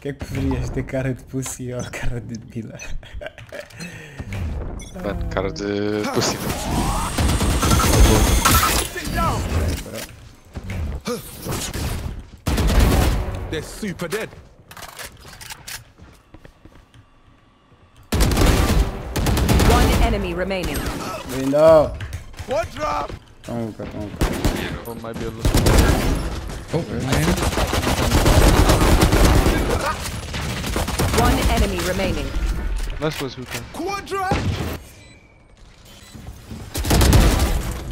que é que preferias? Ter cara de pussy ou cara de pila? Mano, cara de pussy. They're super dead. One enemy remaining. Window. One drop. Toma, toma. Oh, my build. Oh, man. One enemy remaining. Last was hookah. Quadra.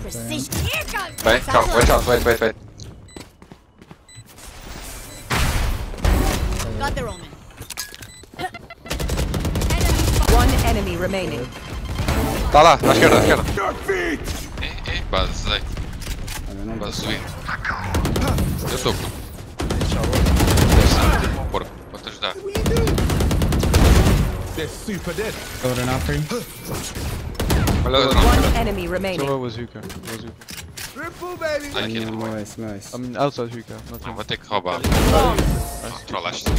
Precision. Here goes. Wait, come, wait out, wait, wait, wait. Got the Roman. One enemy remaining. Tá lá, na esquerda, na esquerda. Your feet. Ei, ei, bazai. Olha, não Bazui. Eu tô. Desce. Porco, vou te ajudar. They're super dead. Golden now for you. Olha. One enemy remaining. Somewhere was hookah. Was hookah. Triple baby. Sai aqui, Não, não nice, nice. I mean, outside hookah. Not Não in. vou ter que roubar. Controlaste.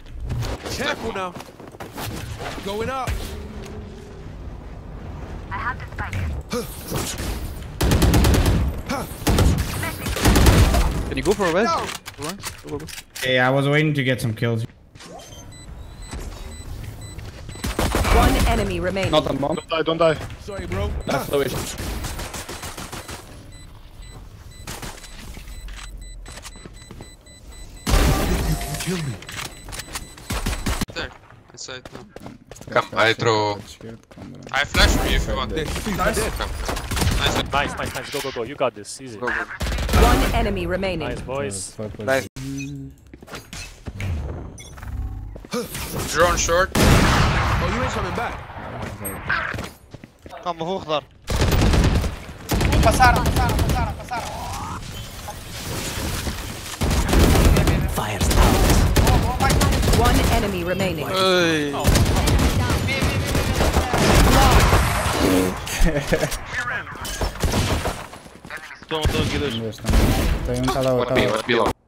Careful now. Going up. I have the spike. Can you go for a rest? Go, res. Go, go, go. Hey, I was waiting to get some kills. Enemy remaining. Not a bomb. Don't die, don't die. Sorry, bro. That's lowish. Kill me. There. Inside now. Come, I throw- I flash for you if you want. They're super dead. Come. Nice. Nice, nice, nice. Go, go, go. You got this. Easy. One enemy remaining. Nice, boys. Nice. Drone short. Oh, you ain't coming back. Calma, vou rodar. Passaram, passaram, passaram, passaram. One enemy remaining. Hey. Estão, estão aqui dois. Tem um tá lá,